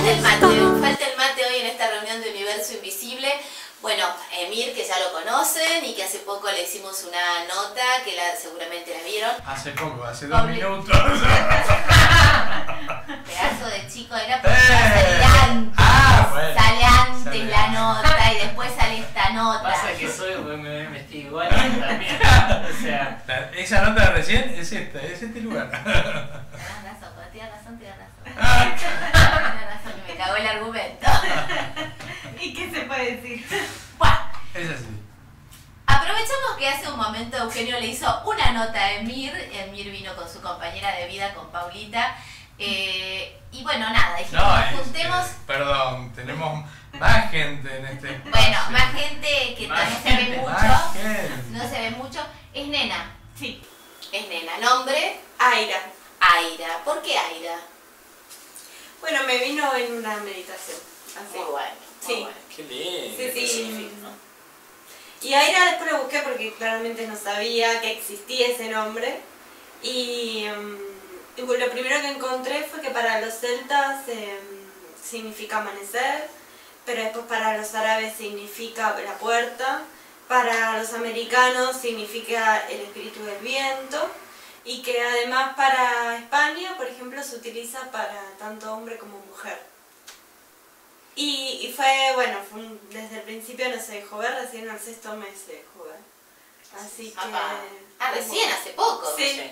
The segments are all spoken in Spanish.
falta el mate, falta el mate hoy en esta reunión de Universo Invisible. Bueno, Emir, que ya lo conocen y que hace poco le hicimos una nota, que la, seguramente la vieron. Hace poco, hace dos Obli- minutos. Pedazo de chico era porque sale antes. Ah, bueno. Sale antes Sale la nota y después sale esta nota. Pasa que soy, me, vestí igual también. O sea, La- Esa nota de recién es esta, es este lugar. Tienes razón, tienes razón, tienes razón. Cagó el argumento. ¿Y qué se puede decir? Bueno, Es así. aprovechamos que hace un momento Eugenio le hizo una nota a Emir. Emir vino con su compañera de vida, con Paulita. Eh, y bueno, nada, dijimos, No, es, juntemos. eh, perdón, tenemos más gente en este espacio. Bueno, más gente que Más no se ve mucho. No se ve mucho. Es nena. Sí. Es nena. Nombre, Aira. Aira. ¿Por qué Aira? Bueno, me vino en una meditación. Así. Muy bueno. muy Sí. bueno. qué lindo. Sí, sí. específico. Y Aira después lo busqué porque claramente no sabía que existía ese nombre. Y, mm, lo primero que encontré fue que para los celtas eh, significa amanecer, pero después para los árabes significa la puerta, para los americanos significa el espíritu del viento y que además para España, por ejemplo, se utiliza para tanto hombre como mujer. Y, y fue, bueno, fue un- desde el principio no se dejó ver, recién al sexto mes se dejó ver. Así que... Ah, como- recién, hace poco. Sí.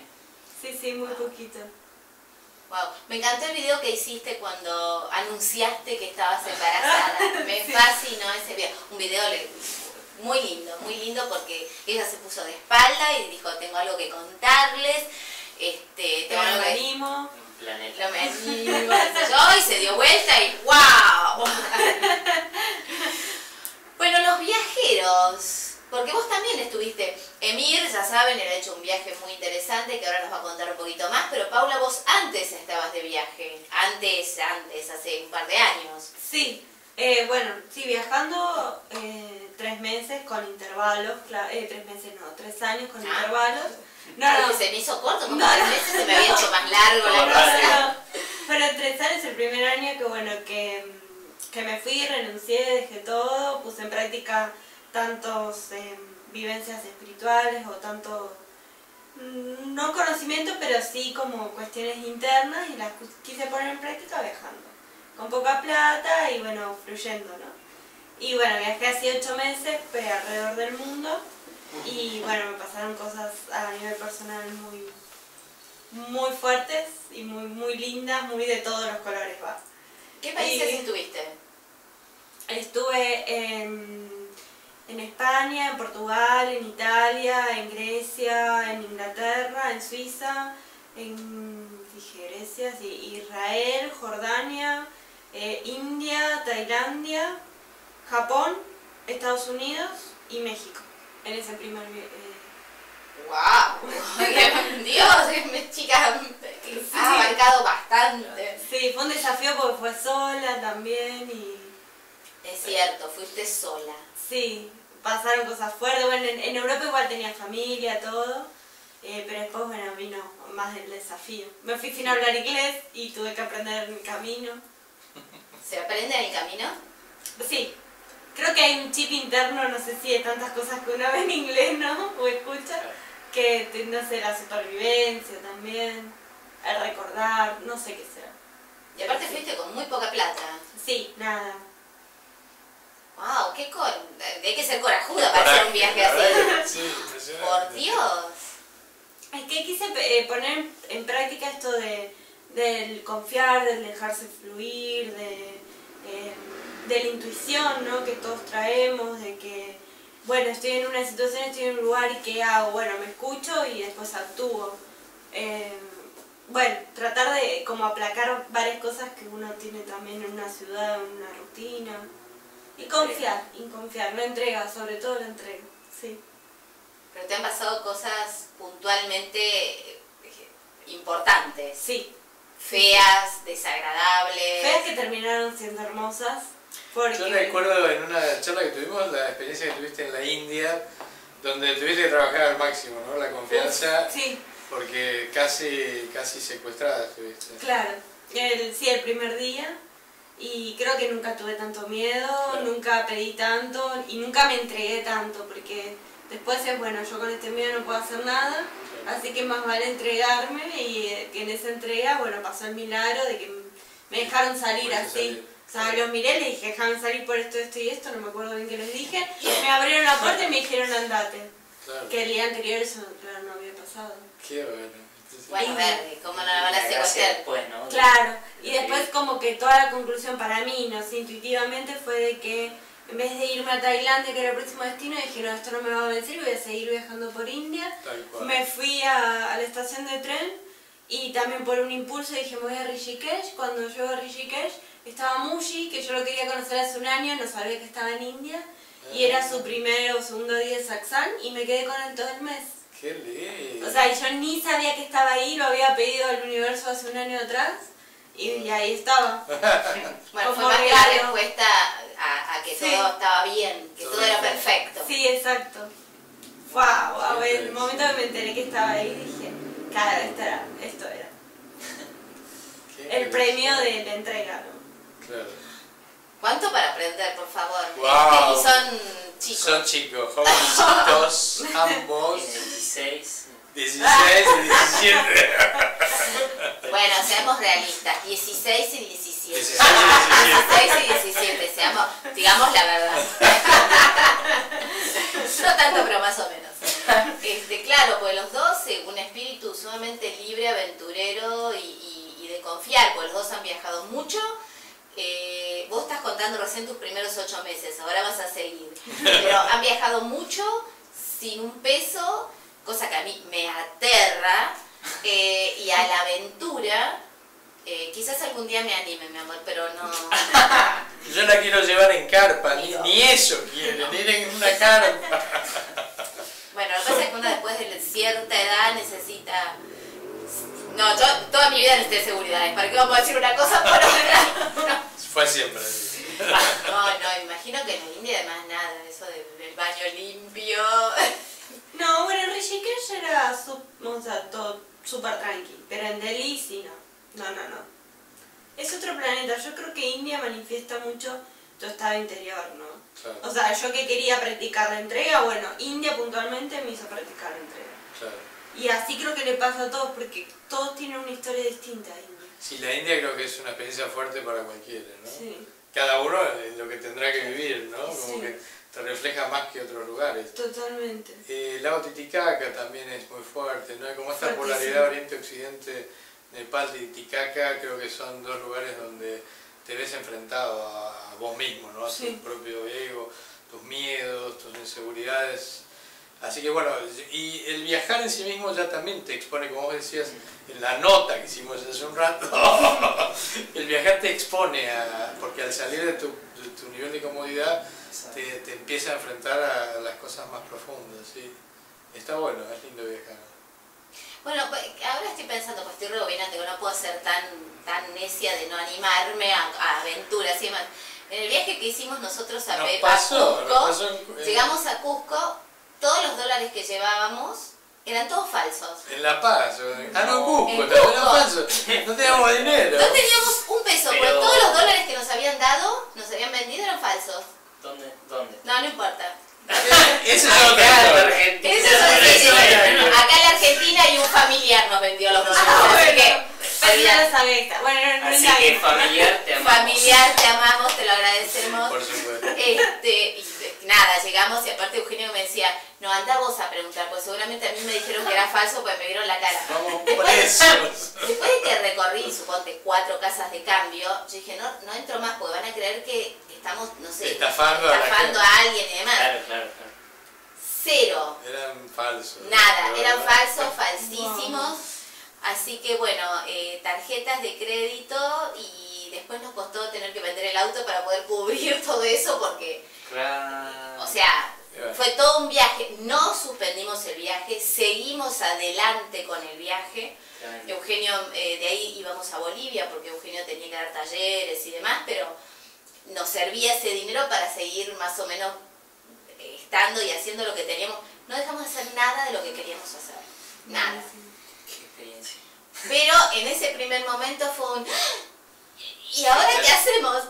Sí, sí, muy poquito. Wow. Me encantó el video que hiciste cuando anunciaste que estabas embarazada. Me Sí. fascinó ese video. Un video le- muy lindo, muy lindo porque ella se puso de espalda y dijo, tengo algo que contarles. Este, tengo algo me que... animo. Un planeta. Lo me animo, yo, y se dio vuelta y ¡wow! bueno, los viajeros. Porque vos también estuviste, Emir, ya saben, él ha hecho un viaje muy interesante que ahora nos va a contar un poquito más, pero Paula, vos antes estabas de viaje, antes, antes, hace un par de años. Sí, eh, bueno, sí, viajando eh, tres meses con intervalos, eh, tres meses no, tres años con Ah. intervalos. No, no, Se me hizo corto, como No, tres no. meses se me había hecho más largo la cosa. Pero tres años el primer año que bueno, que, que me fui, renuncié, dejé todo, puse en práctica tantos eh, vivencias espirituales o tanto, mm, no conocimiento, pero sí como cuestiones internas y las quise poner en práctica viajando, con poca plata y bueno, fluyendo, ¿no? Y bueno, viajé así ocho meses pues, alrededor del mundo y bueno, me pasaron cosas a nivel personal muy, muy fuertes y muy, muy lindas, muy de todos los colores, va. ¿Qué países Y- estuviste? Estuve en, en España, en Portugal, en Italia, en Grecia, en Inglaterra, en Suiza, en dije Grecia, sí, Israel, Jordania, eh, India, Tailandia, Japón, Estados Unidos y México. En ese primer eh, ¡Wow! Dios, chica, ha abarcado bastante. Sí, fue un desafío porque fue sola también y Es cierto, fuiste sola. sí, pasaron cosas fuertes. Bueno, en, en Europa igual tenía familia, todo, eh, pero después, bueno, vino más el desafío. Me fui sin hablar inglés y tuve que aprender mi camino. ¿Se aprende en el camino? Sí, creo que hay un chip interno, no sé si de tantas cosas que uno ve en inglés, ¿no? O escucha, que, no sé, la supervivencia también, el recordar, no sé qué será. Y aparte fuiste con muy poca plata. Sí, nada. ¡Wow! ¡Qué cor... Hay que ser corajuda para hacer un viaje así. Sí. ¡Por Dios! Es que quise eh, poner en práctica esto de, del confiar, del dejarse fluir, de, eh, de la intuición ¿no? que todos traemos, de que, bueno, estoy en una situación, estoy en un lugar y ¿qué hago? Bueno, me escucho y después actúo. Eh, bueno, tratar de como aplacar varias cosas que uno tiene también en una ciudad, en una rutina. Y confiar, y confiar, no entrega, sobre todo la entrega, sí. Pero te han pasado cosas puntualmente eh, importantes. Sí, Feas, desagradables. Feas que terminaron siendo hermosas. Porque... Yo recuerdo en una charla que tuvimos la experiencia que tuviste en la India, donde tuviste que trabajar al máximo, ¿no? La confianza, Sí, porque casi, casi secuestrada estuviste. claro. El, sí, el primer día. Y creo que nunca tuve tanto miedo, Claro. nunca pedí tanto y nunca me entregué tanto porque después es bueno, yo con este miedo no puedo hacer nada, así que más vale entregarme y eh, que en esa entrega, bueno, pasó el milagro de que me dejaron salir así. salir. O sea, los miré, les dije, déjame salir por esto, esto y esto, no me acuerdo bien qué les dije. Me abrieron la puerta y me dijeron andate. Claro. Que el día anterior eso, claro, no había pasado. Qué bueno. Entonces, Bueno, Verdi, ¿cómo no la van a Gracias secuestrar? después, ¿no? Claro, y después como que toda la conclusión para mí, no sé, intuitivamente fue de que en vez de irme a Tailandia, que era el próximo destino, dije, no, esto no me va a vencer, voy a seguir viajando por India. Me fui a, a la estación de tren y también por un impulso dije, me voy a Rishikesh. Cuando llego a Rishikesh estaba Mushi, que yo lo quería conocer hace un año, no sabía que estaba en India. Y era su primer o segundo día de Saxán y me quedé con él todo el mes. Qué lindo. O sea, yo ni sabía que estaba ahí, lo había pedido al universo hace un año atrás y, y ahí estaba. Bueno, fue más que la respuesta a, a que Sí. todo estaba bien, que Todo todo era perfecto. Sí, exacto. Wow, wow, el momento que me enteré que estaba ahí dije, claro, esto era, esto era. El premio de la entrega, ¿no? Claro. ¿Cuánto para aprender, por favor? Wow. Este, son chicos. Son chicos, jovencitos, ambos. Tiene 16. 16 y 17. Bueno, seamos realistas, 16 y 17. 16 y 16 y 17, seamos, digamos la verdad. No tanto, pero más o menos. Este, claro, pues los dos, eh, un espíritu sumamente libre, aventurero y, de confiar, pues los dos han viajado mucho. Eh, vos estás contando recién tus primeros ocho meses, ahora vas a seguir. Pero han viajado mucho, sin un peso, cosa que a mí me aterra. eh, y a la aventura, eh, quizás algún día me anime, mi amor, pero no. Yo la quiero llevar en carpa, ni, ni eso quieren, ir en una carpa. Bueno, lo que pasa es que uno después de cierta edad necesita. No, yo toda mi vida necesité seguridad. ¿Para qué vamos a decir una cosa por otra? Fue siempre así. No, no, imagino que en la India además nada, eso del, del baño limpio. No, bueno, en Rishikesh era o sea, todo súper tranqui, pero en Delhi sí no. No, no, no. Es otro planeta. Yo creo que India manifiesta mucho tu estado interior, ¿no? Claro, O sea, yo que quería practicar la entrega, bueno, India puntualmente me hizo practicar la entrega. claro. Y así creo que le pasa a todos, porque todos tienen una historia distinta India. Sí, la India creo que es una experiencia fuerte para cualquiera, ¿no? Sí, Cada uno lo que tendrá que vivir, ¿no? Como Sí. que te refleja más que otros lugares. totalmente. Eh, el lago Titicaca también es muy fuerte, ¿no? Como esta Fuertísimo. polaridad oriente-occidente, Nepal y Titicaca, creo que son dos lugares donde te ves enfrentado a, vos mismo, ¿no? A Sí. tu propio ego, tus miedos, tus inseguridades. Así que bueno, y el viajar en sí mismo ya también te expone, como vos decías, en la nota que hicimos hace un rato, el viajar te expone a, porque al salir de tu, de tu nivel de comodidad te, te empieza a enfrentar a las cosas más profundas, ¿sí? Está bueno, es lindo viajar. Bueno, pues, ahora estoy pensando, pues estoy rebobinando, que no puedo ser tan, tan necia de no animarme a, a aventuras y demás. En el viaje que hicimos nosotros a, Nos Pe- a pasó, Cusco, nos pasó en- en- llegamos a Cusco, todos los dólares que llevábamos eran todos falsos. En La Paz, o en- ah no, Cusco, En también Cusco. era falso. No teníamos dinero. No teníamos un peso, porque Pero- todos los dólares que nos habían dado, nos habían vendido, eran falsos. ¿Dónde? ¿Dónde? No, no importa. Es. Argentina. Eso es sí. era. Acá en la Argentina y un familiar nos vendió los dólares. Ah, así bueno. que, lo esta. Bueno, no, no Así que familiar te amamos. familiar, te amamos, te lo agradecemos. Por supuesto. Este, y eh, nada, llegamos y aparte Eugenio me decía, no, anda vos a preguntar, pues seguramente a mí me dijeron que era falso, pues me vieron la cara. Vamos Después, después de que recorrí, suponte, cuatro casas de cambio, yo dije, no, no entro más porque van a creer que estamos, no sé, Estafando a estafando alguien y demás. Claro, claro, claro. Cero. Eran falsos. Nada, eran falsos, falsísimos. Así que bueno, eh, tarjetas de crédito y después nos costó tener que vender el auto para poder cubrir todo eso porque, Claro. o sea, fue todo un viaje. No suspendimos el viaje, seguimos adelante con el viaje. Eugenio, eh, de ahí íbamos a Bolivia porque Eugenio tenía que dar talleres y demás, pero servía ese dinero para seguir más o menos eh, estando y haciendo lo que teníamos. No dejamos de hacer nada de lo que queríamos hacer. Nada. Qué experiencia. Pero en ese primer momento fue un... ¿Y ahora qué hacemos?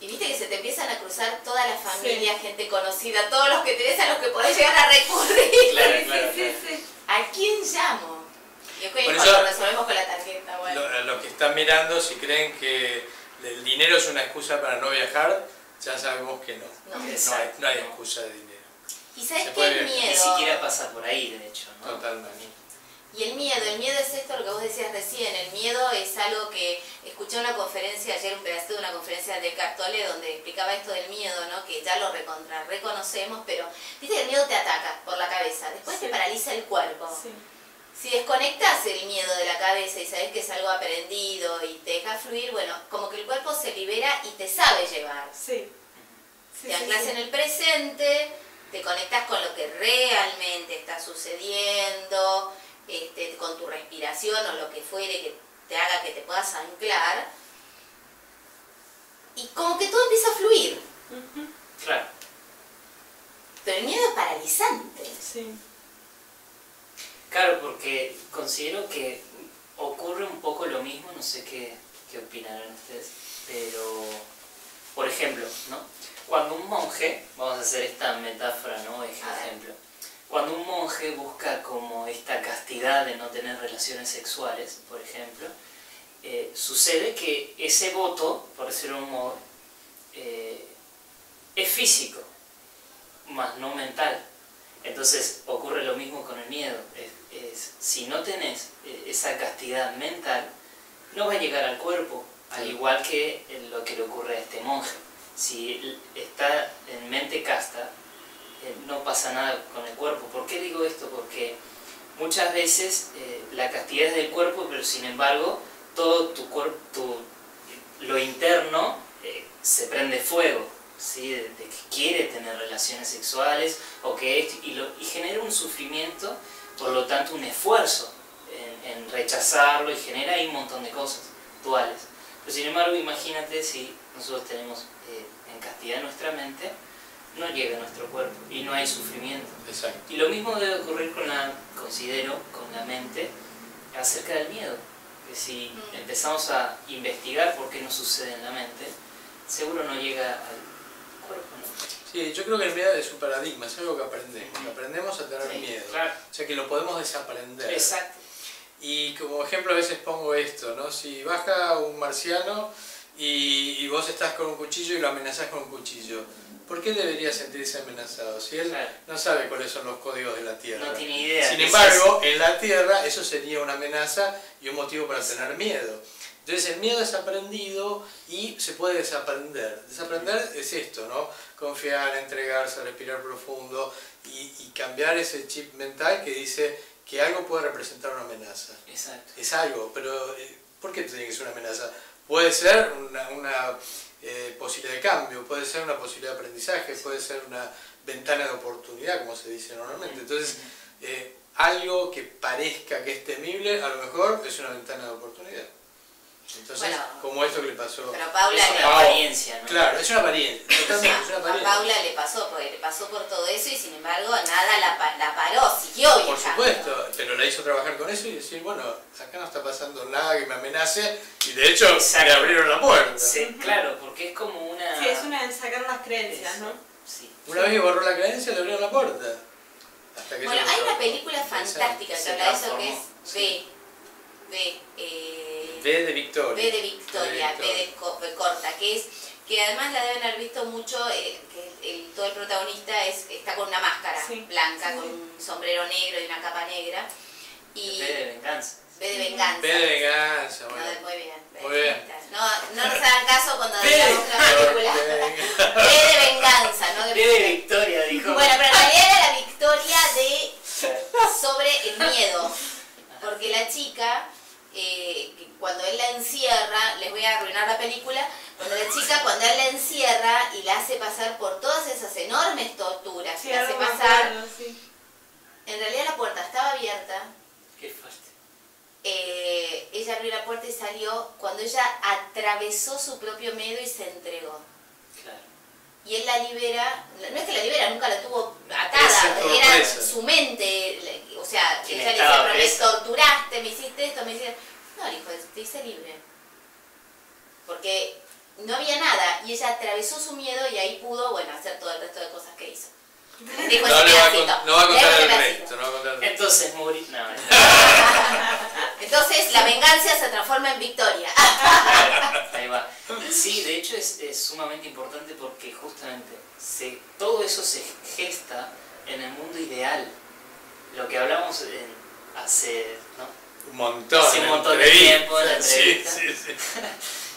Y viste que se te empiezan a cruzar toda la familia, gente conocida, todos los que tenés a los que podés llegar a recurrir. Claro, Sí, claro, sí, claro. sí. ¿A quién llamo? Y después Por bueno, eso- lo resolvemos con la tarjeta, bueno. Lo- Los que están mirando, si creen que el dinero es una excusa para no viajar, ya sabemos que no. No. No hay, no excusa de dinero. ¿Y sabes qué? El viajar. Ni miedo. siquiera pasa por ahí, de hecho, ¿no? Totalmente. Y el miedo, el miedo es esto, lo que vos decías recién, el miedo es algo que escuché en una conferencia, ayer un pedacito de una conferencia de Cartole donde explicaba esto del miedo, ¿no? Que ya lo recontra, reconocemos, pero viste que el miedo te ataca por la cabeza, después Sí. te paraliza el cuerpo. Sí. Si desconectas el miedo de la cabeza y sabes que es algo aprendido y te deja fluir, bueno, como que el cuerpo se libera y te sabe llevar. Sí. Sí, te sí, anclas sí. en el presente, te conectas con lo que realmente está sucediendo, este, con tu respiración o lo que fuere que te haga que te puedas anclar. Y como que todo empieza a fluir. Claro. Pero el miedo es paralizante. Sí. Claro, porque considero que ocurre un poco lo mismo, no sé qué, qué opinarán ustedes, pero, por ejemplo, ¿no? Cuando un monje, vamos a hacer esta metáfora, ¿no? Ejemplo. Cuando un monje busca como esta castidad de no tener relaciones sexuales, por ejemplo, eh, sucede que ese voto, por decirlo de un modo, eh, es físico, más no mental. Entonces ocurre lo mismo con el miedo. Es- es- si no tenés eh, esa castidad mental, no va a llegar al cuerpo, al igual que lo que le ocurre a este monje. Si está en mente casta, eh, no pasa nada con el cuerpo. ¿Por qué digo esto? Porque muchas veces eh, la castidad es del cuerpo, pero sin embargo todo tu cuerpo, tu- lo interno eh, se prende fuego, ¿sí? de, de que quiere tener relaciones sexuales o que esto, y, lo- y genera un sufrimiento, por lo tanto un esfuerzo en, en rechazarlo y genera ahí un montón de cosas duales. Pero sin embargo, imagínate si nosotros tenemos eh, en castidad nuestra mente, no llega a nuestro cuerpo y no hay sufrimiento. Exacto. Y lo mismo debe ocurrir con la, considero, con la mente acerca del miedo. Que si Mm. empezamos a investigar por qué nos sucede en la mente, seguro no llega al. Sí, yo creo que el miedo es un paradigma, es algo que aprendemos. Aprendemos a tener Sí, miedo. claro. O sea que lo podemos desaprender. Exacto. Y como ejemplo a veces pongo esto, ¿no? Si baja un marciano y, y vos estás con un cuchillo y lo amenazás con un cuchillo, ¿por qué debería sentirse amenazado? Si él Claro. no sabe cuáles son los códigos de la Tierra. No tiene idea. Sin ¿qué es embargo, en la Tierra eso sería una amenaza y un motivo para tener miedo. Entonces el miedo es aprendido y se puede desaprender. Desaprender es esto, ¿no? Confiar, entregarse, respirar profundo y, y cambiar ese chip mental que dice que algo puede representar una amenaza. Exacto. Es algo, pero eh, ¿por qué tiene que ser una amenaza? Puede ser una, una, eh, posibilidad de cambio, puede ser una posibilidad de aprendizaje, puede ser una ventana de oportunidad, como se dice normalmente. Entonces, eh, algo que parezca que es temible, a lo mejor es una ventana de oportunidad. Entonces, Bueno, como esto que le pasó. Pero Paula es le- una apariencia, ¿no? Claro, es una apariencia, totalmente, es una a. Paula le pasó, porque le pasó por todo eso y sin embargo nada la, pa- la paró, siguió Por viajando. supuesto, pero la hizo trabajar con eso y decir, bueno, acá no está pasando nada que me amenace, y de hecho Exacto. le abrieron la puerta. Sí, claro, porque es como una... Sí, es una de sacar las creencias, ¿no? Sí. Una vez que borró la creencia, le abrieron la puerta. Hasta que Bueno, hay una película fantástica que habla de eso que es B, B, eh, V de Victoria. B de Victoria, V B de, co- B corta, que es que además la deben haber visto mucho, eh, que el, todo el protagonista es está con una máscara Sí, blanca, sí, con un sombrero negro y una capa negra. Y B de venganza. B de venganza. V de venganza, No, bueno. muy bien. Muy bien. No, no nos hagan caso cuando B digamos la película. B de venganza, ¿no? B de victoria, dijo. Bueno, pero en realidad era la victoria de sobre el miedo. Porque la chica, eh, que cuando él la encierra, les voy a arruinar la película, cuando la chica, cuando él la encierra y la hace pasar por todas esas enormes torturas, Sí, la hace pasar, acuerdo, sí. en realidad la puerta estaba abierta, Qué fuerte. eh, ella abrió la puerta y salió cuando ella atravesó su propio miedo y se entregó. Y él la libera, no es que la libera, nunca la tuvo atada, era su mente, o sea, ella le decía, pero me torturaste, me hiciste esto, me hiciste... No, le dijo, te hice libre. Porque no había nada y ella atravesó su miedo y ahí pudo, bueno, hacer todo el resto de cosas que hizo. Dijo No, le va con- no va a contar el resto, no va a contar el resto. Entonces morir. No, no. Entonces la venganza se transforma en victoria. Ahí va. Sí, de hecho es, es sumamente importante porque justamente se, todo eso se gesta en el mundo ideal. Lo que hablamos en- hace, ¿no? Un montón. Hace un en montón de tiempo en la entrevista. sí, sí.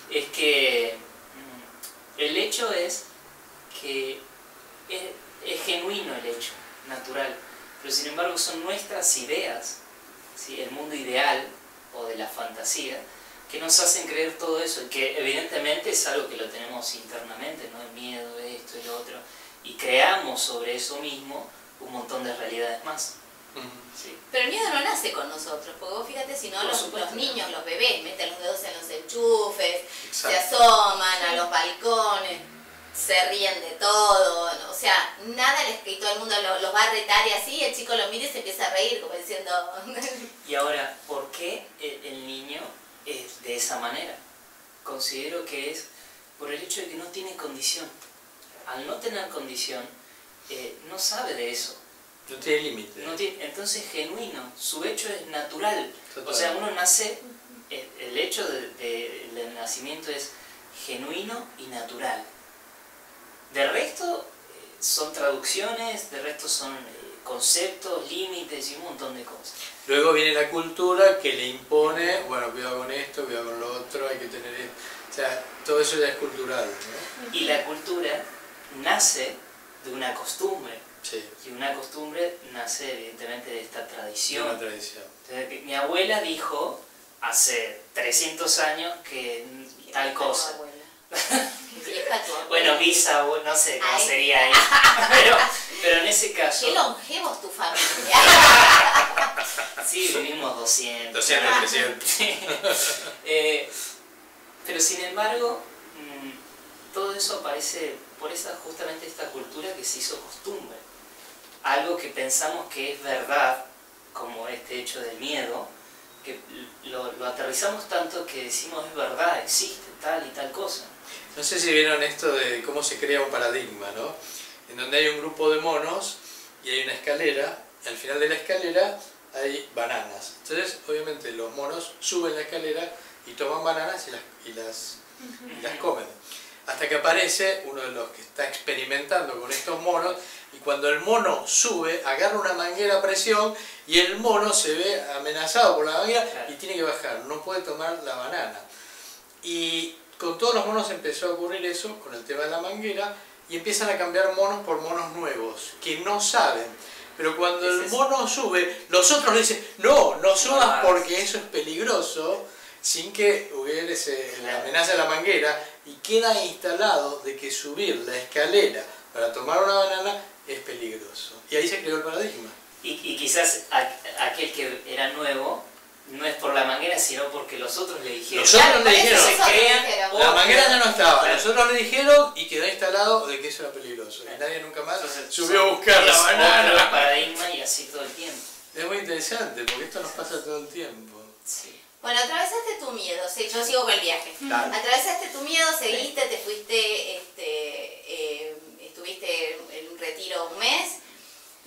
es que mm, el hecho es que es, es genuino el hecho, natural, pero sin embargo son nuestras ideas, ¿sí? el mundo ideal o de la fantasía, que nos hacen creer todo eso, y que evidentemente es algo que lo tenemos internamente, ¿no? el miedo, esto y lo otro, y creamos sobre eso mismo un montón de realidades más. Pero el miedo no nace con nosotros, porque vos fíjate si no los, niños, los bebés, meten los dedos en los enchufes, se asoman a los balcones, se ríen de todo, ¿no? o sea, nada les que todo el mundo lo- los va a retar y así, el chico lo mira y se empieza a reír, como diciendo, Y ahora, ¿por qué el, el niño es de esa manera? Considero que es por el hecho de que no tiene condición. Al no tener condición, eh, no sabe de eso. No tiene límite. No tiene- entonces es genuino, su hecho es natural. Total. O sea, uno nace, el, el hecho de- de- del nacimiento es genuino y natural. De resto, son traducciones, de resto son eh, conceptos, límites y un montón de cosas. Luego viene la cultura que le impone, bueno, cuidado con esto, cuidado con lo otro, hay que tener esto. O sea, todo eso ya es cultural, ¿no? Y la cultura nace de una costumbre. Sí, Y una costumbre nace evidentemente de esta es tradición. una tradición. Entonces, mi abuela dijo hace 300 años que tal cosa. Abuela. Qué vieja tu abuela. Bueno, bisabuela, no sé cómo Ay. sería ahí. Pero, pero en ese caso, Qué longevos tu familia. sí, vivimos 200. 200, 300. Eh, pero sin embargo, mm, todo eso aparece por esa, justamente esta cultura que se hizo costumbre. Algo que pensamos que es verdad, como este hecho del miedo, que lo, lo aterrizamos tanto que decimos es verdad, existe tal y tal cosa. No sé si vieron esto de cómo se crea un paradigma, ¿no? En donde hay un grupo de monos y hay una escalera, y al final de la escalera hay bananas. Entonces, obviamente, los monos suben la escalera y toman bananas y las, y las, y las comen. Hasta que aparece uno de los que está experimentando con estos monos y cuando el mono sube, agarra una manguera a presión y el mono se ve amenazado por la manguera y tiene que bajar, no puede tomar la banana. Y con todos los monos empezó a ocurrir eso, con el tema de la manguera, y empiezan a cambiar monos por monos nuevos, que no saben. Pero cuando el mono sube, los otros le dicen, no, no subas porque eso es peligroso, sin que hubiera ese- la amenaza de la manguera, y queda instalado de que subir la escalera para tomar una banana es peligroso. Y ahí se creó el paradigma. Y, y quizás aquel que era nuevo no es por la manguera, sino porque los otros le dijeron. Los otros Claro, le por eso dijeron, se crean dijeron. La manguera ya no estaba, Claro. nosotros le dijeron y quedó instalado de que eso era peligroso. Y nadie nunca más Entonces, subió a buscar la banana. paradigma y así todo el tiempo. Es muy interesante porque esto nos pasa todo el tiempo. Sí. Bueno, atravesaste tu miedo, sí, yo sigo con el viaje. Atravesaste tu miedo, seguiste, te fuiste, este, eh, estuviste en un retiro un mes.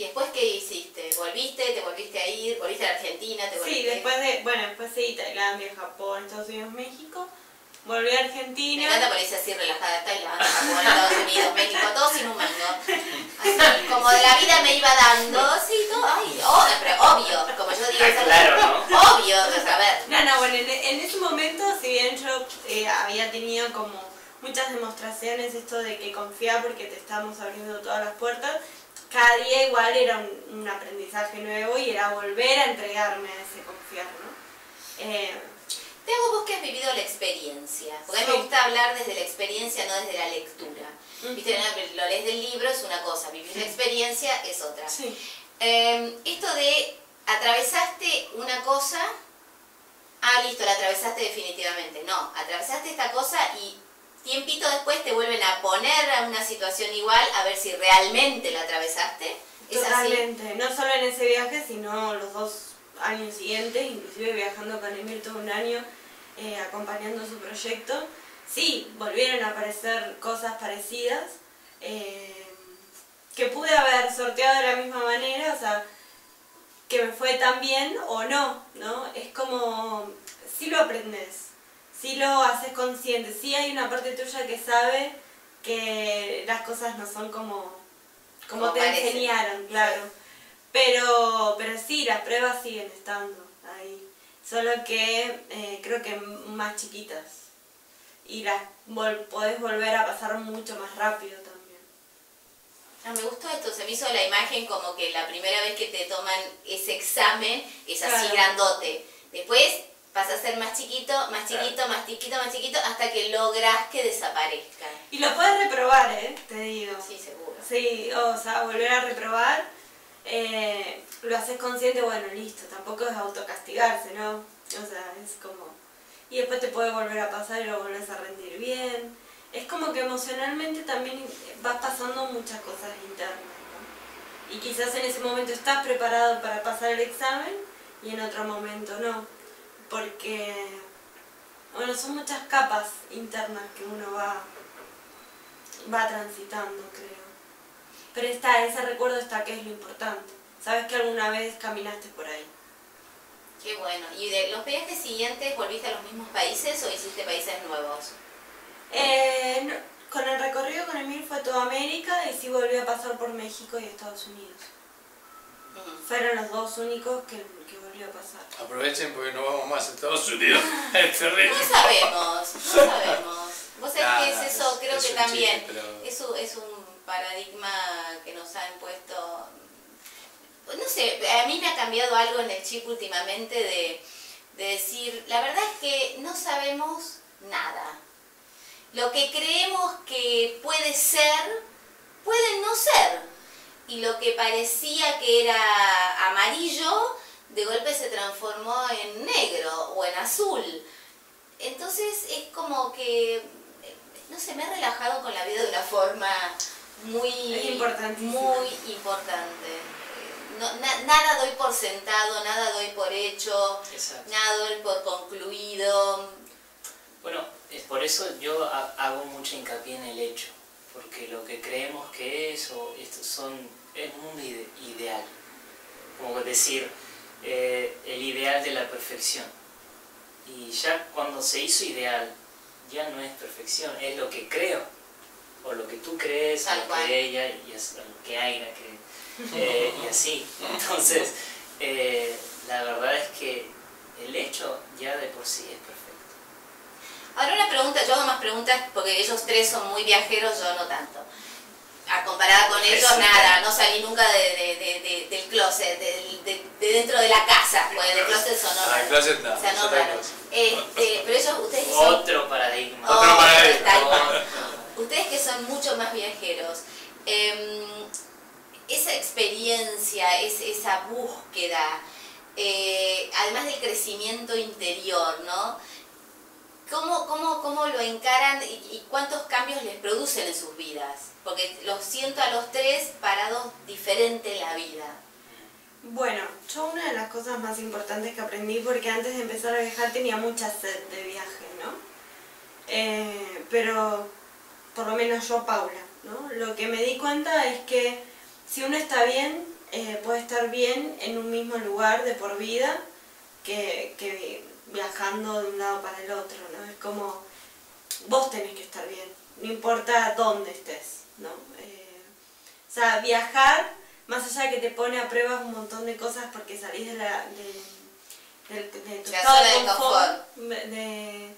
¿Y después qué hiciste? ¿Volviste? ¿Te volviste a ir? ¿Volviste a la Argentina? ¿Te Sí, después de, bueno, después de Tailandia, Japón, Estados Unidos, México, volví a Me Argentina. encanta porque dice así relajada, Tailandia, Japón, Estados Unidos, México, todo sin un mango. Así, como de la vida me iba dando, sí, todo, ay, oh, pero obvio, como yo digo, claro, ¿no? obvio, o sea, a ver, No, no, bueno, en, en ese momento, si bien yo eh, había tenido como muchas demostraciones esto de que confía porque te estamos abriendo todas las puertas, cada día igual era un, un aprendizaje nuevo y era volver a entregarme a ese confiar, ¿no? Eh, te hago vos que has vivido la experiencia, porque a mí me gusta hablar desde la experiencia, no desde la lectura. Viste, lo lees del libro es una cosa, vivir la experiencia es otra. sí. Eh, esto de atravesaste una cosa, ah, listo, la atravesaste definitivamente. No, atravesaste esta cosa y tiempito después te vuelven a poner a una situación igual a ver si realmente la atravesaste. ¿Es? Totalmente, no solo en ese viaje, sino los dos años siguientes, inclusive viajando con Emir todo un año, eh, acompañando su proyecto, sí, volvieron a aparecer cosas parecidas eh, que pude haber sorteado de la misma manera, o sea, que me fue tan bien o no, ¿no? Es como, si lo aprendes, si lo haces consciente, si hay una parte tuya que sabe que las cosas no son como, como, Como te enseñaron, claro. Pero, pero sí, las pruebas siguen estando ahí. Solo que eh, creo que más chiquitas. Y las vol- podés volver a pasar mucho más rápido también. Ah, me gustó esto, se me hizo la imagen como que la primera vez que te toman ese examen es así Claro. grandote. Después pasa a ser más chiquito, más chiquito, más chiquito, más chiquito, hasta que logras que desaparezcan. Y lo puedes reprobar, ¿eh? Te digo. Sí, seguro. Sí, o sea, volver a reprobar. eh, lo haces consciente, bueno, listo. Tampoco es autocastigarse, ¿no? O sea, es como... Y después te puede volver a pasar y lo volvés a rendir bien. Es como que emocionalmente también vas pasando muchas cosas internas, ¿no? Y quizás en ese momento estás preparado para pasar el examen y en otro momento no. Porque, bueno, son muchas capas internas que uno va, va transitando, creo. Pero está, ese recuerdo está que es lo importante. Sabes que alguna vez caminaste por ahí. Qué bueno. ¿Y de los viajes siguientes volviste a los mismos países o hiciste países nuevos? Eh, no- con el recorrido con Emil fue toda América y sí volví a pasar por México y Estados Unidos. Fueron los dos únicos que, que volví a pasar. Aprovechen porque no vamos más a Estados Unidos. Es terrible. No sabemos, no sabemos. Vos sabés que es eso, es- creo es que también chiste, pero- es, un, es un paradigma que nos ha impuesto. No sé, a mí me ha cambiado algo en el chip últimamente de, de decir, la verdad es que no sabemos nada. Lo que creemos que puede ser, puede no ser. Y lo que parecía que era amarillo, de golpe se transformó en negro o en azul. Entonces es como que, no sé, me he relajado con la vida de una forma muy, muy importante. No, na- nada doy por sentado, nada doy por hecho, Exacto. nada doy por concluido. Bueno, es por eso yo ha- hago mucho hincapié en el hecho, porque lo que creemos que es, o esto son, es un ide- ideal, como decir, eh, el ideal de la perfección. Y ya cuando se hizo ideal, ya no es perfección, es lo que creo, o lo que tú crees, Tal o lo cual. que ella, y es lo que Aira cree, eh, y así. Entonces, eh, la verdad es que el hecho ya de por sí es perfecto. Ahora una pregunta, yo hago más preguntas porque ellos tres son muy viajeros, yo no tanto. A comparada con ellos, nada, no salí nunca de, de- de- de- del closet, de, de dentro de la casa, pues del closet sonó Ah, el closet no, o sea, no. Este, pero ellos, ustedes que son, Otro paradigma. Otro paradigma. tal cual. ustedes que son mucho más viajeros, em, esa experiencia, es, esa búsqueda, eh, además del crecimiento interior, ¿no? ¿Cómo, cómo, cómo lo encaran y, cuántos cambios les producen en sus vidas? Porque los siento a los tres parados diferente en la vida. Bueno, yo una de las cosas más importantes que aprendí, porque antes de empezar a viajar tenía mucha sed de viaje, ¿no? Eh, pero por lo menos yo, Paula, ¿no? Lo que me di cuenta es que si uno está bien, eh, puede estar bien en un mismo lugar de por vida que, que viajando de un lado para el otro, ¿no? Es como vos tenés que estar bien, no importa dónde estés, ¿no? Eh, o sea, viajar, más allá de que te pone a prueba un montón de cosas porque salís de, la, de, de tu La estado zona de confort, de-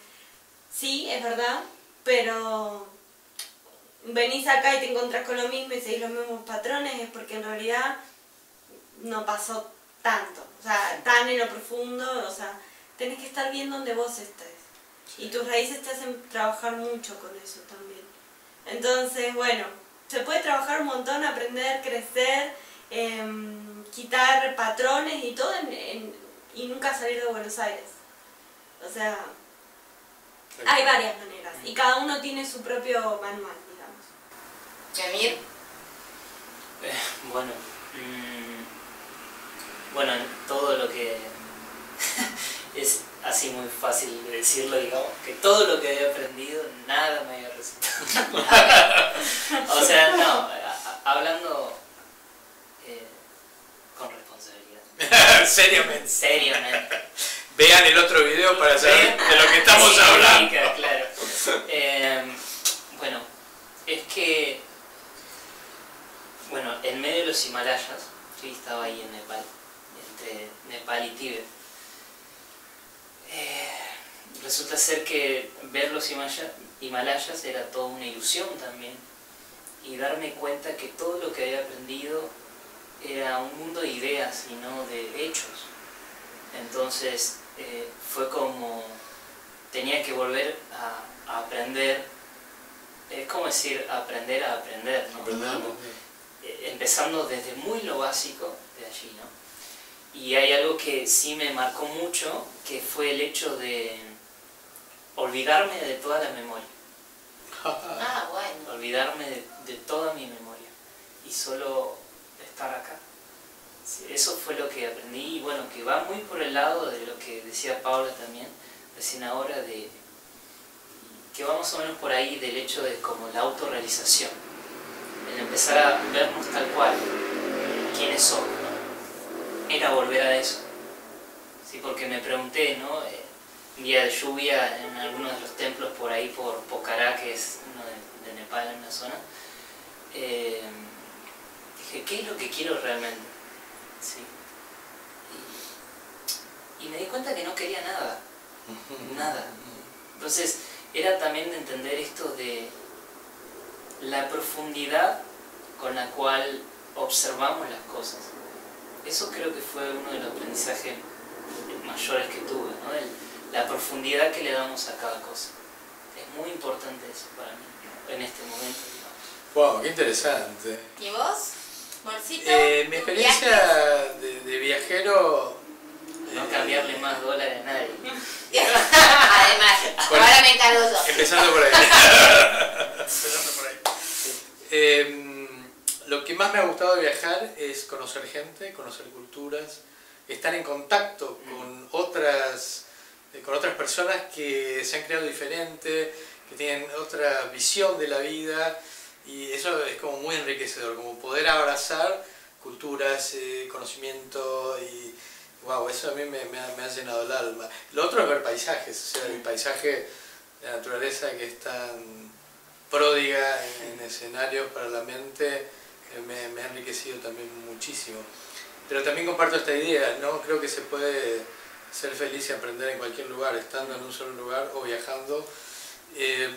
sí, es verdad, pero venís acá y te encontrás con lo mismo y seguís los mismos patrones, es porque en realidad no pasó tanto, o sea, tan en lo profundo, o sea, tenés que estar bien donde vos estés. Y tus raíces te hacen trabajar mucho con eso también. Entonces, bueno, se puede trabajar un montón, aprender, crecer, em, quitar patrones y todo en- en- y nunca salir de Buenos Aires. O sea, hay varias maneras y cada uno tiene su propio manual, digamos. Yamir, Eh, Bueno, mm, bueno, todo lo que es, así muy fácil de decirlo, digamos, que todo lo que había aprendido, nada me había resultado. o sea, no, hablando eh, con responsabilidad. Seriamente. Seriamente. Vean el otro video para saber de lo que estamos Sí, hablando. Claro. Eh, bueno, es que, bueno, en medio de los Himalayas, yo estaba ahí en Nepal, entre Nepal y Tíbet. Eh, resulta ser que ver los Himalayas era toda una ilusión también y darme cuenta que todo lo que había aprendido era un mundo de ideas y no de hechos. Entonces eh, fue como tenía que volver a, a aprender, es como decir aprender a aprender, ¿no? Aprendamos. Eh, empezando desde muy lo básico de allí, ¿no? Y hay algo que sí me marcó mucho, que fue el hecho de olvidarme de toda la memoria, Ah, bueno. olvidarme de, de toda mi memoria y solo estar acá. Sí, eso fue lo que aprendí y bueno, que va muy por el lado de lo que decía Paula también, recién ahora, de que va más o menos por ahí del hecho de como la autorrealización, el empezar a vernos tal cual, quiénes somos. Era volver a eso. Sí, porque me pregunté, ¿no? Eh, un día de lluvia en algunos de los templos por ahí, por Pokhara, que es uno de, de Nepal, en una zona, eh, dije, ¿qué es lo que quiero realmente? Sí. Y, y me di cuenta que no quería nada, nada. Entonces, era también de entender esto de la profundidad con la cual observamos las cosas. Eso creo que fue uno de los aprendizajes mayores que tuve, ¿no? El- la profundidad que le damos a cada cosa. Es muy importante eso para mí, en este momento, digamos. Wow, qué interesante. ¿Y vos, Morcito? Eh, mi ¿Tu experiencia viaje? de, de viajero. No eh, cambiarle más dólares a nadie. Además, Bueno. ahora me encargo yo. Empezando por ahí. Empezando por ahí. Eh, lo que más me ha gustado de viajar es conocer gente, conocer culturas, estar en contacto con otras, eh, con otras personas que se han creado diferente, que tienen otra visión de la vida y eso es como muy enriquecedor, como poder abrazar culturas, eh, conocimiento y wow, eso a mí me, ha, llenado el alma. Lo otro es ver paisajes, o sea, el paisaje, la naturaleza que es tan pródiga en, en escenarios para la mente, me, me ha enriquecido también muchísimo. Pero también comparto esta idea, ¿no? Creo que se puede ser feliz y aprender en cualquier lugar, estando en un solo lugar o viajando. Eh,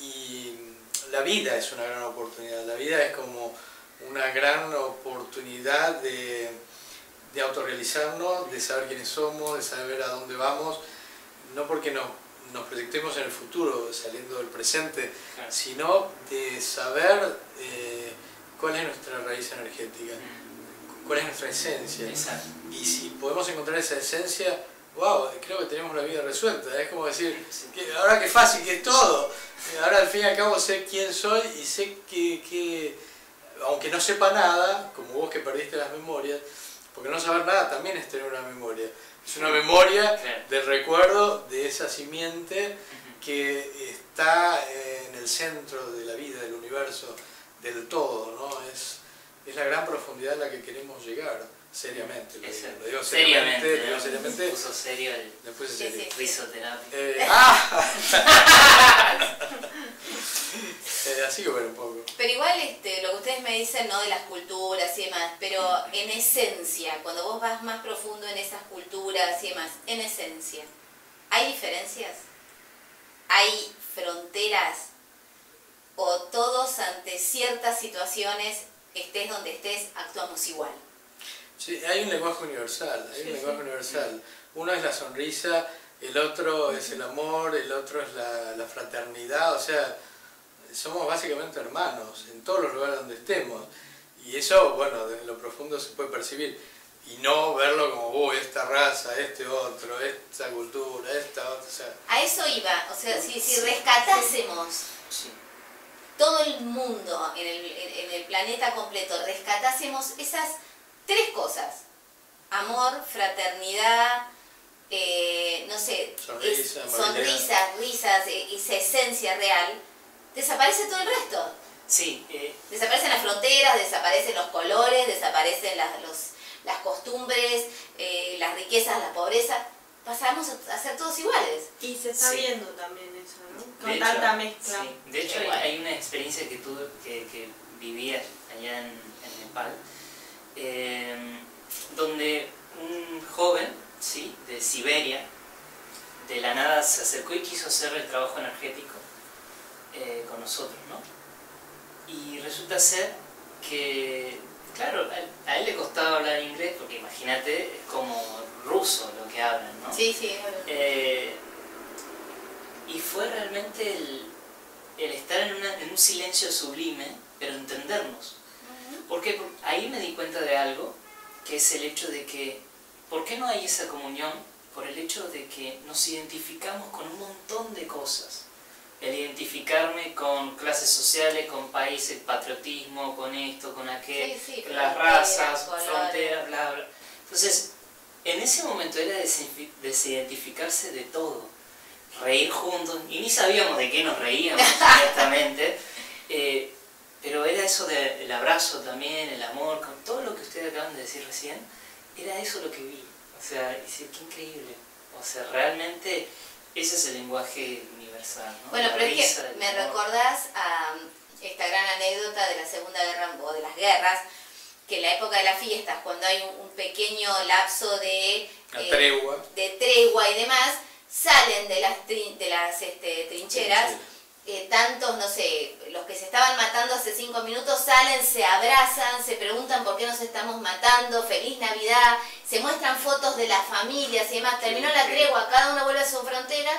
y la vida es una gran oportunidad, la vida es como una gran oportunidad de, de autorrealizarnos, de saber quiénes somos, de saber a dónde vamos, no porque nos, nos proyectemos en el futuro, saliendo del presente, Claro. sino de saber eh, cuál es nuestra raíz energética, cuál es nuestra esencia. Exacto. Y si podemos encontrar esa esencia, wow, creo que tenemos la vida resuelta. Es como decir, Sí. que ahora qué fácil que es todo. Ahora al fin y al cabo sé quién soy y sé que, que, aunque no sepa nada, como vos que perdiste las memorias, porque no saber nada también es tener una memoria. Es una memoria Claro. del recuerdo de esa simiente que está en el centro de la vida, del universo, del todo, ¿no? Es, es la gran profundidad a la que queremos llegar, seriamente. Lo digo, lo digo seriamente. seriamente, lo digo seriamente. Puso serio el puse serio. risoterapia. Eh, ¡Ah! Eh, así que bueno, un poco. Pero igual este, lo que ustedes me dicen, ¿no? De las culturas y demás, pero en esencia, cuando vos vas más profundo en esas culturas y demás, en esencia, ¿hay diferencias? ¿Hay fronteras? ¿O todos ante ciertas situaciones, estés donde estés, actuamos igual? Sí, hay un lenguaje universal, hay Sí, un sí. lenguaje universal. Uno es la sonrisa, el otro es el amor, el otro es la, la fraternidad, o sea, somos básicamente hermanos en todos los lugares donde estemos. Y eso, bueno, en lo profundo se puede percibir. Y no verlo como, uy, esta raza, este otro, esta cultura, esta otra, o sea, A eso iba, o sea, si, si Sí. rescatásemos Sí. Todo el mundo en el, en- el planeta completo, rescatásemos esas tres cosas, amor, fraternidad eh, no sé, Sonrisa, es- amabilidad. sonrisas, risas, eh, esa esencia real, desaparece todo el resto. Sí, eh, Desaparecen las fronteras, desaparecen los colores, desaparecen las, los- las costumbres, eh, las riquezas, la pobreza. Pasamos a, a ser todos iguales. Y se está Sí. viendo también. Con de hecho, tanta mezcla. sí, de hecho, hay, una experiencia que tuve, que, que viví allá en, en Nepal, eh, donde un joven, ¿sí? De Siberia, de la nada se acercó y quiso hacer el trabajo energético eh, con nosotros, ¿no? Y resulta ser que, claro, a él, a él le costaba hablar inglés, porque imagínate, es como ruso lo que hablan, ¿no? Sí, sí. Eh, y fue realmente el, el estar en, una- en un silencio sublime, pero entendernos. Porque ahí me di cuenta de algo, que es el hecho de que, ¿por qué no hay esa comunión? Por el hecho de que nos identificamos con un montón de cosas. El identificarme con clases sociales, con países, patriotismo, con esto, con aquello, Sí, sí, las razas, fronteras, bla, bla. Entonces, en ese momento era desidentificarse de todo, reír juntos, y ni sabíamos de qué nos reíamos, honestamente, eh, pero era eso del abrazo también, el amor, con todo lo que ustedes acaban de decir recién, era eso lo que vi. O sea, decir, qué increíble. O sea, realmente ese es el lenguaje universal. ¿no? Bueno, La pero es que me amor. recordás a esta gran anécdota de la Segunda Guerra o de las guerras, que en la época de las fiestas, cuando hay un, un pequeño lapso de, La eh, tregua. de tregua y demás, salen de las, trin- de las este, trincheras, eh, tantos, no sé, los que se estaban matando hace cinco minutos salen, se abrazan, se preguntan por qué nos estamos matando, feliz Navidad, se muestran fotos de las familias y demás, terminó la tregua, cada uno vuelve a su frontera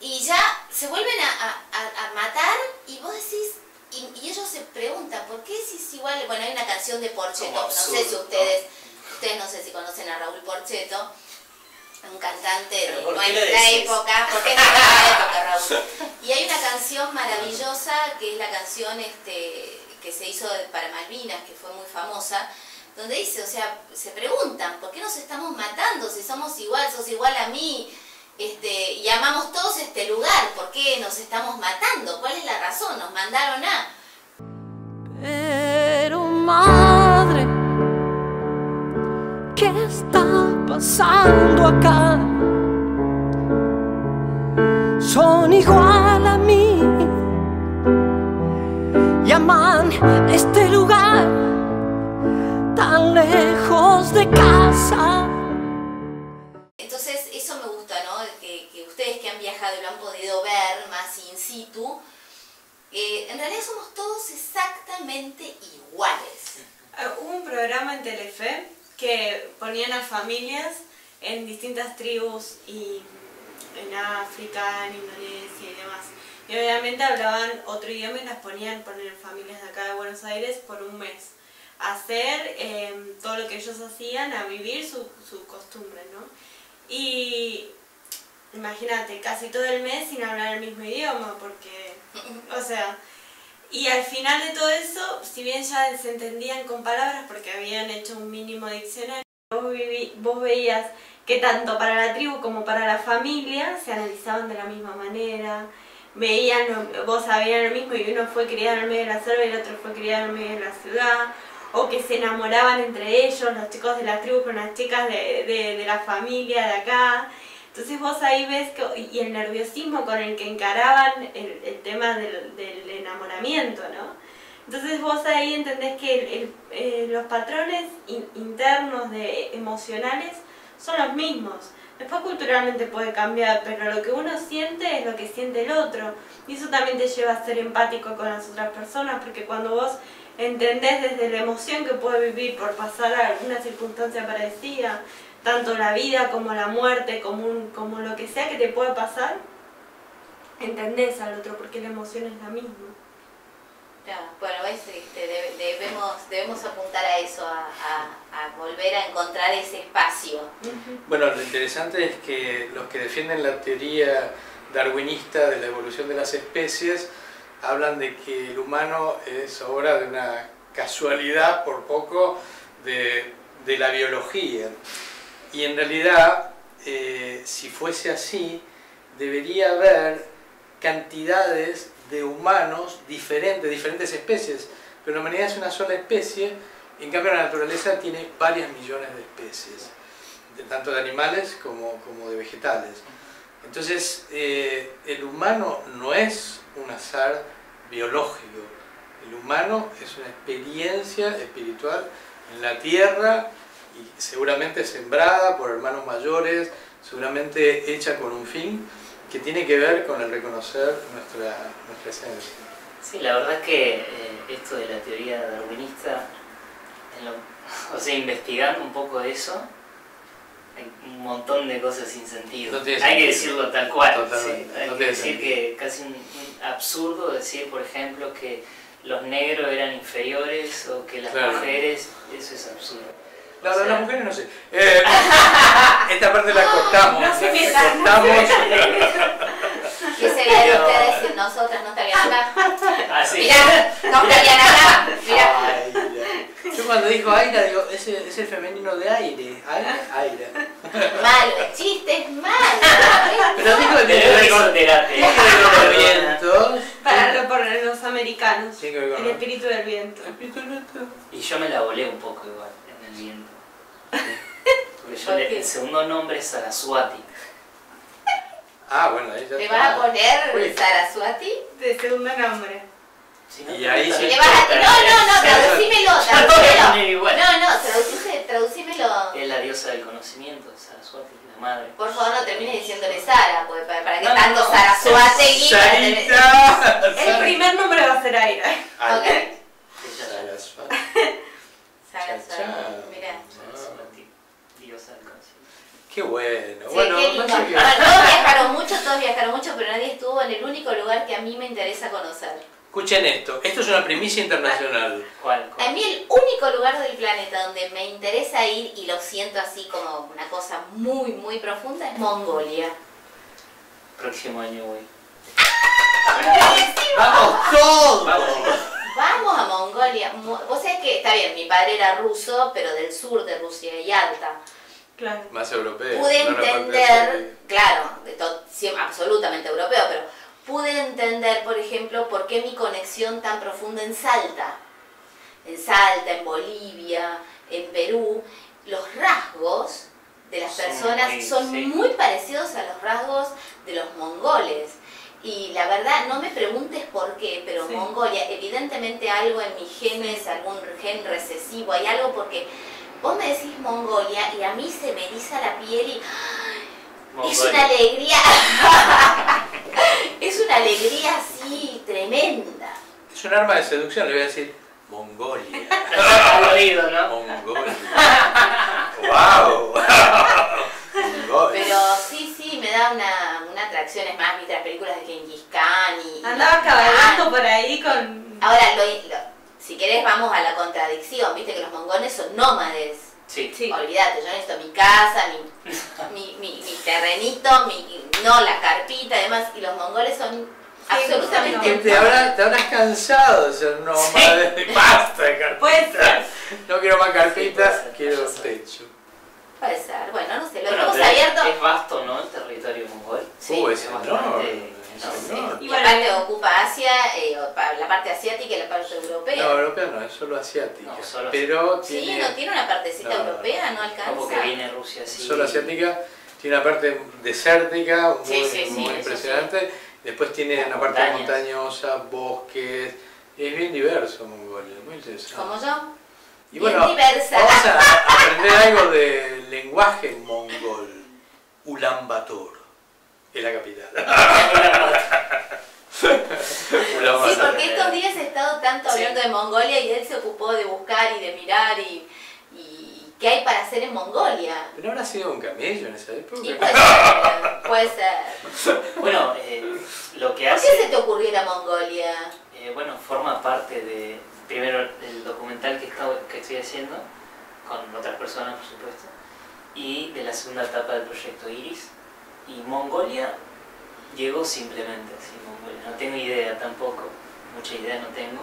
y ya se vuelven a, a- a- matar y vos decís, y, y ellos se preguntan, ¿por qué si es igual? Bueno, hay una canción de Porcheto, no sé si ustedes, ustedes no sé si conocen a Raúl Porcheto, un cantante de ¿Pero por qué lo nuestra época, porque es de nuestra época, Raúl. Y hay una canción maravillosa que es la canción este, que se hizo para Malvinas, que fue muy famosa, donde dice, o sea, se preguntan, ¿por qué nos estamos matando? Si somos igual, sos igual a mí, este, y amamos todos este lugar, ¿por qué nos estamos matando? ¿Cuál es la razón? Nos mandaron a... Pero pasando acá? Son igual a mí y aman este lugar tan lejos de casa. Entonces, eso me gusta, ¿no? Que, que ustedes que han viajado y lo han podido ver más in situ, eh, en realidad somos todos exactamente iguales. Ah, Hubo un programa en Telefe que ponían a familias en distintas tribus y en África, en Indonesia y demás. Y obviamente hablaban otro idioma y las ponían poner familias de acá de Buenos Aires por un mes. A hacer eh, todo lo que ellos hacían, a vivir su, su costumbre, ¿no? Y imagínate, casi todo el mes sin hablar el mismo idioma, porque, o sea, y al final de todo eso, si bien ya se entendían con palabras porque habían hecho un mínimo diccionario, vos, viví- vos veías que tanto para la tribu como para la familia se analizaban de la misma manera, veían, vos sabían lo mismo y uno fue criado en el medio de la selva y el otro fue criado en el medio de la ciudad, o que se enamoraban entre ellos, los chicos de la tribu con las chicas de, de- de la familia de acá. Entonces vos ahí ves que, y el nerviosismo con el que encaraban el, el tema del, del enamoramiento, ¿no? Entonces vos ahí entendés que el- el- eh, los patrones in- internos de emocionales son los mismos. Después culturalmente puede cambiar, pero lo que uno siente es lo que siente el otro. Y eso también te lleva a ser empático con las otras personas, porque cuando vos entendés desde la emoción que puede vivir por pasar alguna circunstancia parecida, tanto la vida como la muerte, como, un- como lo que sea que te pueda pasar, entendés al otro, porque la emoción es la misma. Ya, bueno, ves, este, debe- debemos, debemos apuntar a eso, a, a- a volver a encontrar ese espacio. Bueno, lo interesante es que los que defienden la teoría darwinista de la evolución de las especies hablan de que el humano es obra de una casualidad por poco de, de la biología. Y en realidad eh, si fuese así, debería haber cantidades de humanos diferentes, diferentes especies. Pero la humanidad es una sola especie, en cambio la naturaleza tiene varias millones de especies, tanto de animales como, como de vegetales. Entonces, eh, el humano no es un azar biológico, el humano es una experiencia espiritual en la tierra y seguramente sembrada por hermanos mayores, seguramente hecha con un fin que tiene que ver con el reconocer nuestra, nuestra esencia. Sí, la verdad es que eh, esto de la teoría darwinista, en lo- o sea, investigando un poco eso, hay un montón de cosas sin sentido. No hay que decirlo tal cual. Sí. Hay no que decir sentido. que casi un, un absurdo decir, por ejemplo, que los negros eran inferiores o que las Claro. mujeres, eso es absurdo. No, sea, las mujeres no sé. Eh, esta parte la cortamos. No se la metan, no cortamos. ¿Qué sería de ustedes si nosotras no estarían acá? Ah, sí. Mirá, no estarían acá. Mirá. Aira. Yo cuando dijo Aira, digo, es el, es el femenino de aire. Aira. Aira. Malo, el chiste es malo. Pero dijo con los vientos. Para por los americanos. Con El espíritu del viento. Espíritu Santo. Y yo me la volé un poco igual el viento. Porque yo ¿Por le- qué? el segundo nombre es Saraswati. Ah, bueno, ahí ya ¿Le está. vas a poner Uy. Saraswati? De segundo nombre. Si no, Y ahí no sí. ¿Le vas a No, no, no, traducímelo, traducímelo. No, no, traducíse- traducímelo. Es la diosa del conocimiento, Saraswati, la madre. Por favor, no termines diciéndole Sara, porque para, para que No, tanto no. Saraswati Sarita. El primer nombre va a ser Aira. Ok. Mirá. Diosa del. Qué bueno. Sí, bueno, qué lindo. pasa que- Bueno, todos viajaron mucho, todos viajaron mucho, pero nadie estuvo en el único lugar que a mí me interesa conocer. Escuchen esto. Esto es una primicia internacional. ¿Cuál? A mí el único lugar del planeta donde me interesa ir y lo siento así como una cosa muy, muy profunda es Mongolia. Próximo año voy. ¡Vamos todos! Vamos. Vamos a Mongolia. Mo- Vos sabés que, está bien, mi padre era ruso, pero del sur de Rusia, y alta. Claro. Más europeo. Pude no entender, claro, de to- sí, absolutamente europeo, pero pude entender, por ejemplo, por qué mi conexión tan profunda en Salta. En Salta, en Bolivia, en Perú, los rasgos de las Son personas muy- son sí. muy parecidos a los rasgos de los mongoles. Y la verdad, no me preguntes por qué, pero Sí. Mongolia, evidentemente algo en mis genes, algún gen recesivo, hay algo porque vos me decís Mongolia y a mí se me eriza la piel y es Mongolia. una alegría, es una alegría así tremenda. Es un arma de seducción, le voy a decir Mongolia. Oído, ¿no? Mongolia. ¡Wow! Mongolia. Pero sí, sí, me da una, una atracción, es más, viste las películas de Genghis Khan y... Andaba cabalgando por ahí con. Ahora, lo- lo- si querés vamos a la contradicción, viste que los mongoles son nómades. Sí. Sí. Olvídate, yo necesito mi casa, mi, mi, mi, mi terrenito, mi, no la carpita, además, y los mongoles son absolutamente... Que te, habrá- te habrás cansado de ser nómade. Basta de carpita. Puede ser. No quiero más carpita, Sí, quiero techo. Puede ser, bueno, no sé, lo Bueno, pero abierto... es vasto, ¿no? El territorio mongol. Sí, Uh, es bastante es enorme. enorme. Y bueno, aparte ocupa Asia, eh, la parte asiática y la parte europea. No, europea no, es solo asiática. No, solo pero sí, tiene. no tiene una partecita No, no, no. europea, no alcanza. Como que viene Rusia así. Solo asiática, tiene una parte desértica muy, Sí, sí, sí, muy eso impresionante. Después tiene Las una parte montañosa, bosques. Es bien diverso Mongolia, muy interesante. Como yo. Y bien bueno, diversa. vamos a aprender algo lenguaje mongol. Ulan Bator, es la capital. Ulan Sí, porque estos días he estado tanto Sí. hablando de Mongolia y él se ocupó de buscar y de mirar y, y qué hay para hacer en Mongolia. ¿Pero habrá sido un camello en esa época? Y puede ser, puede ser. Bueno, eh, lo que ¿Por qué hace. se te ocurrió ir a Mongolia? Eh, bueno, forma parte de, primero, el documental que, está- que estoy haciendo, con otras personas, por supuesto, y de la segunda etapa del proyecto Iris. Y Mongolia llegó simplemente así, Mongolia. No tengo idea tampoco, mucha idea no tengo.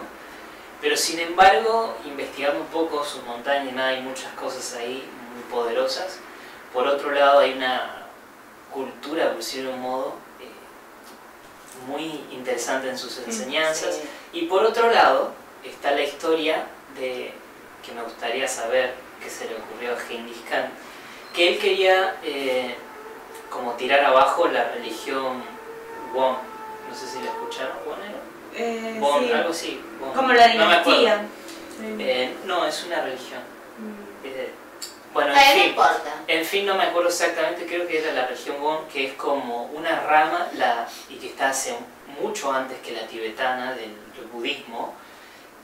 Pero sin embargo, investigando un poco sus montañas, y nada, hay muchas cosas ahí muy poderosas. Por otro lado, hay una, cultura, por decirlo de un modo, eh, muy interesante en sus enseñanzas. Sí. Y por otro lado, está la historia de, que me gustaría saber qué se le ocurrió a Genghis Khan, que él quería eh, como tirar abajo la religión Won. No sé si la escucharon, ¿Won era? Eh, Won, sí. algo así. Como la No me acuerdo. dinastía. Sí. Eh, no, es una religión. Mm. Eh, bueno, en no fin. importa. En fin, no me acuerdo exactamente, creo que era la región Won, que es como una rama la, y que está hace mucho antes que la tibetana del, del budismo,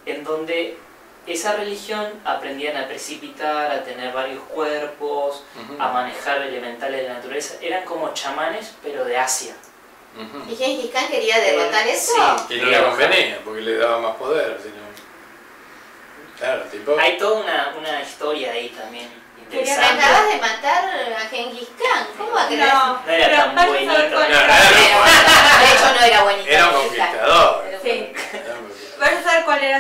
en donde esa religión aprendían a precipitar, a tener varios cuerpos, a manejar elementales de la naturaleza. Eran como chamanes, pero de Asia. ¿Y Gengis Khan quería derrotar Eh, eso? sí. Y no le convenía, porque le daba más poder. sino- Claro, tipo. Hay toda una, una historia ahí también Me interesante. acabas de matar a Gengis Khan. ¿Cómo va a querer? No, No era pero tan buenito. No, no, De hecho, no era buenito. Era un Gengis Khan. conquistador. Era un Sí. Era un conquistador. Vaya a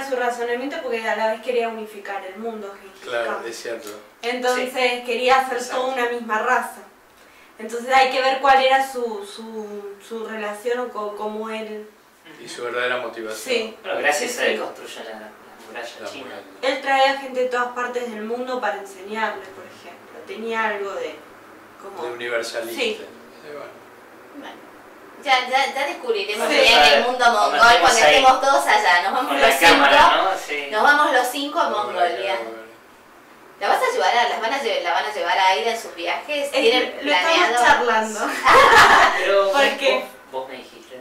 su razonamiento porque a la vez quería unificar el mundo, Gengis Claro, Khan. es cierto. Entonces quería hacer Exacto. toda una misma raza. Entonces hay que ver cuál era su, su, su relación o co- cómo él... Y su verdadera motivación. Sí. Gracias Sí, a él sí. construyen la, la muralla La china. muralla. Él traía gente de todas partes del mundo para enseñarle, por ejemplo. Tenía algo de... Como... De universalista. Sí. Bueno. Bueno, ya, ya, ya descubriremos Sí. bien el mundo mongol cuando ahí. estemos todos allá. Nos vamos Con los cinco. cámara, ¿no? Sí. Nos vamos los cinco a Mongolia. ¿La vas a llevar a, las van a, la van a llevar a Aida en sus viajes? Es ¿Tienen lo estamos planeado? charlando. Pero ¿Por vos, qué? vos me dijiste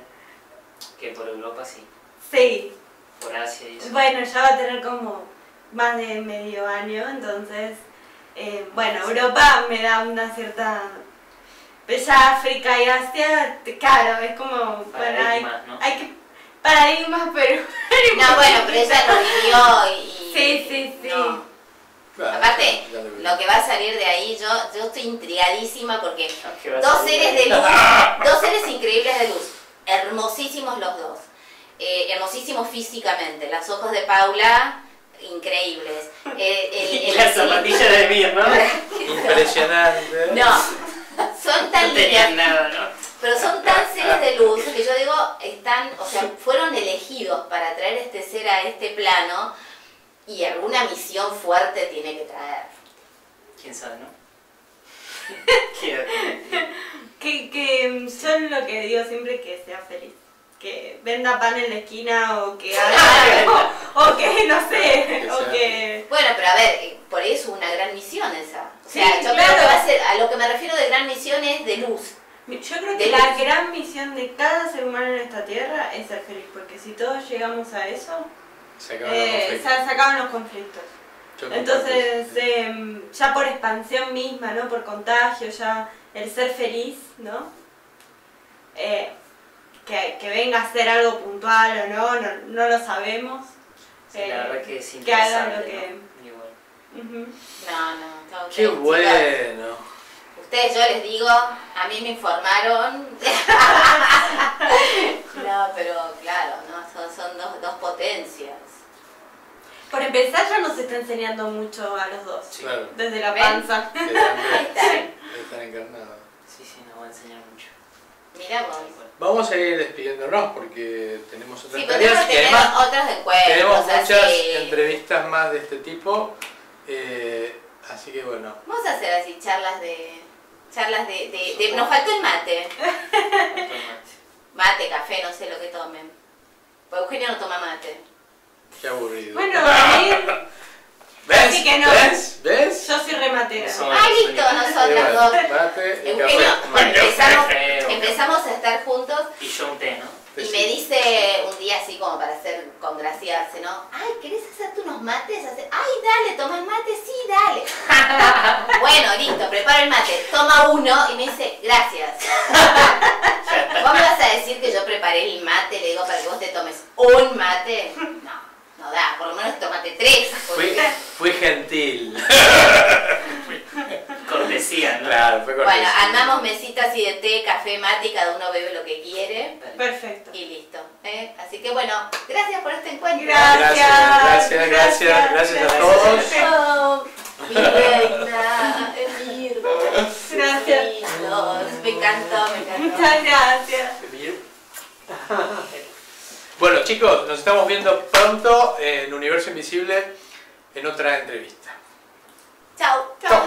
que por Europa sí, Sí. por Asia y eso. Bueno, ya va a tener como más de medio año, entonces, eh, bueno, Europa me da una cierta... Ya África y Asia, claro, es como... Paradigmas, ¿no? hay que... Paradigmas, pero... No, bueno, pero ella lo vivió y... Sí, sí, sí. no. Claro, Aparte, ya lo que va a salir de ahí, yo, yo estoy intrigadísima porque No, ¿qué va a dos seres de luz, dos seres increíbles de luz, hermosísimos los dos, eh, hermosísimos físicamente, los ojos de Paula, increíbles. Eh, el- Y el- la zapatilla de Mir, ¿no? Impresionante. No, son No tenían lindas, nada, ¿no? pero son tan seres de luz que yo digo, están, o sea, fueron elegidos para traer este ser a este plano y alguna misión fuerte tiene que traer. ¿Quién sabe, no? ¿Qué- Que, que yo lo que digo siempre es que sea feliz. Que venda pan en la esquina o que haga algo, o que no sé, Que o que... Bueno, pero a ver, eh, por eso es una gran misión esa. O sea, Sí, yo creo claro. que va a ser, a lo que me refiero de gran misión es de luz. Yo creo De que la luz. gran misión de cada ser humano en esta tierra es ser feliz, porque si todos llegamos a eso, Se acaban los eh, conflictos. se acaban los conflictos. Yo comparto Entonces, eh, ya por expansión misma, ¿no? Por contagio, ya el ser feliz, ¿no? Eh, que, que venga a ser algo puntual o no, no, no lo sabemos. Sí, Eh, la verdad que es que hagan interesante, lo que- ¿no? No, no, no. Qué ustedes, bueno. Ustedes, yo les digo, a mí me informaron. no, pero claro, ¿no? Son, son dos, dos potencias. Por empezar, ya nos está enseñando mucho a los dos, Sí. Claro. desde la panza. Que Ahí también está. están encarnados. Sí, sí, nos va a enseñar mucho. Mira vos. Igual. Vamos a ir despidiéndonos porque tenemos otras Sí, tareas y además otros encuentros. tenemos muchas así. entrevistas más de este tipo. eh, así que bueno, Vamos a hacer así charlas de. Charlas de, de, de- Nos faltó el mate. Mate, café, no sé lo que tomen. Pues Eugenio no toma mate. qué aburrido. Bueno, ¿Ves? así que no. ¿Ves? ¿Ves? yo soy rematera. Eso. Ah, listo, nosotras dos. Mate y Eugenio, café. bueno, empezamos, empezamos a estar juntos Y yo un té, ¿no? y me dice un día así como para hacer congraciarse, ¿no? Ay, ¿querés hacerte unos mates? Hace- Ay, dale, toma el mate, sí, dale. bueno, listo, preparo el mate, toma uno y me dice, gracias. ¿Vos me vas a decir que yo preparé el mate, le digo, para que vos te tomes un mate? No, no da, por lo menos tomate tres. Fui, fui gentil. Cortesía, ¿no? Claro, fue Bueno, cortesía. armamos mesitas así de té, café, mate, y cada uno bebe lo que quiere. Perfecto. Y listo. ¿eh? Así que bueno, gracias por este encuentro. Gracias. Gracias, gracias, gracias a todos. Oh, mi reina, Emir, Gracias. Me encantó, me encantó. Muchas gracias. Bueno, chicos, nos estamos viendo pronto en Universo Invisible en otra entrevista. Chao. Chao.